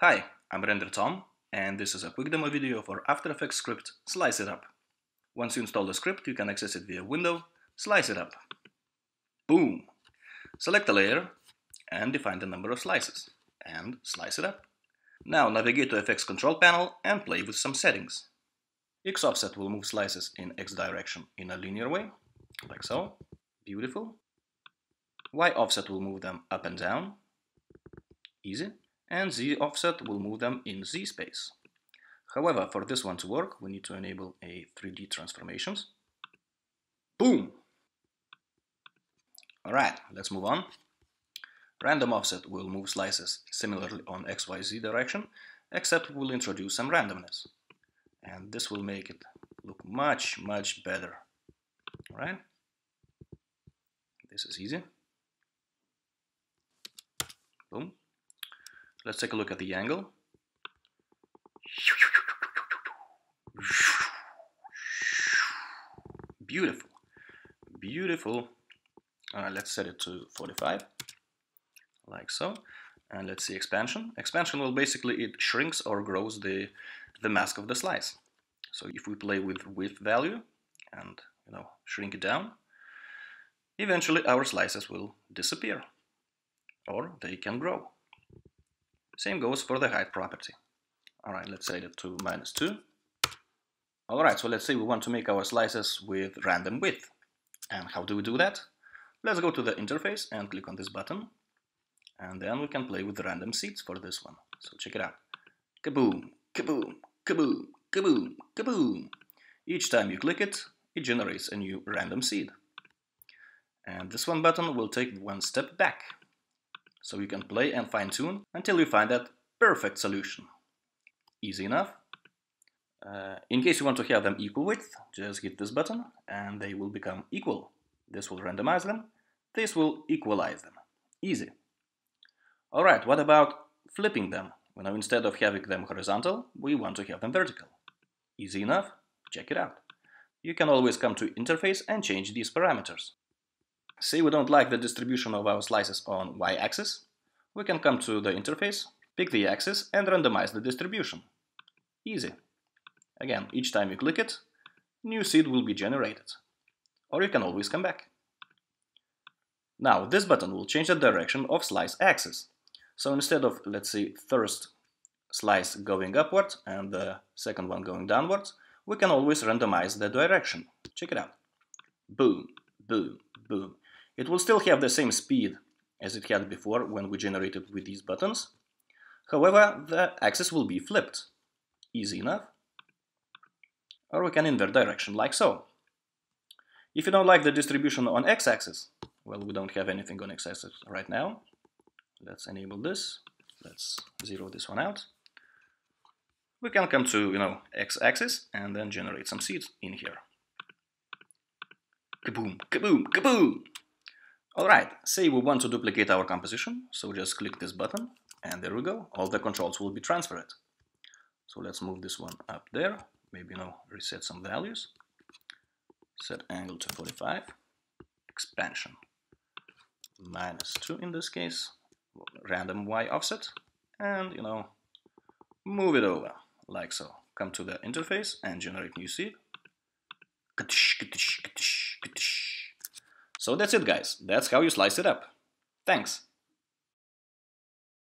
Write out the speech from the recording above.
Hi, I'm Render Tom, and this is a quick demo video for After Effects script Slice It Up. Once you install the script, you can access it via Window, Slice It Up. Boom! Select a layer and define the number of slices, and slice it up. Now navigate to FX Control Panel and play with some settings. X offset will move slices in X direction in a linear way, like so. Beautiful. Y offset will move them up and down. Easy. And Z offset will move them in Z space. However, for this one to work, we need to enable a 3D transformations. Boom! Alright, let's move on. Random offset will move slices similarly on XYZ direction, except we'll introduce some randomness. And this will make it look much, much better. Alright? This is easy. Boom. Let's take a look at the angle. Beautiful. Beautiful. Let's set it to 45, like so. And let's see expansion. Expansion will basically, it shrinks or grows the, the mask of the slice. So if we play with width value and, you know, shrink it down, eventually our slices will disappear or they can grow. Same goes for the height property. All right, let's set it to minus 2. All right, so let's say we want to make our slices with random width. And how do we do that? Let's go to the interface and click on this button. And then we can play with random seeds for this one. So check it out. Kaboom, kaboom, kaboom, kaboom, kaboom. Each time you click it, it generates a new random seed. And this one button will take one step back so you can play and fine-tune until you find that perfect solution. Easy enough. Uh, in case you want to have them equal width, just hit this button and they will become equal. This will randomize them, this will equalize them. Easy. Alright, what about flipping them? Well, now instead of having them horizontal, we want to have them vertical. Easy enough, check it out. You can always come to interface and change these parameters. Say we don't like the distribution of our slices on y-axis, we can come to the interface, pick the axis and randomize the distribution. Easy. Again, each time you click it, new seed will be generated. Or you can always come back. Now, this button will change the direction of slice axis. So instead of, let's say, first slice going upward and the second one going downwards, we can always randomize the direction. Check it out. Boom, boom, boom. It will still have the same speed as it had before when we generated with these buttons. However, the axis will be flipped. Easy enough. Or we can invert direction like so. If you don't like the distribution on x-axis, well, we don't have anything on x-axis right now. Let's enable this. Let's zero this one out. We can come to, you know, x-axis and then generate some seeds in here. Kaboom, kaboom, kaboom! Alright, say we want to duplicate our composition, so just click this button, and there we go, all the controls will be transferred. So let's move this one up there, maybe know, reset some values. Set angle to 45, expansion minus 2 in this case, random y offset, and you know, move it over, like so. Come to the interface and generate new seed. So that's it guys, that's how you slice it up. Thanks!